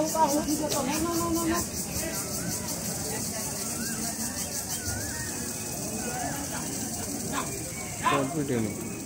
我不会。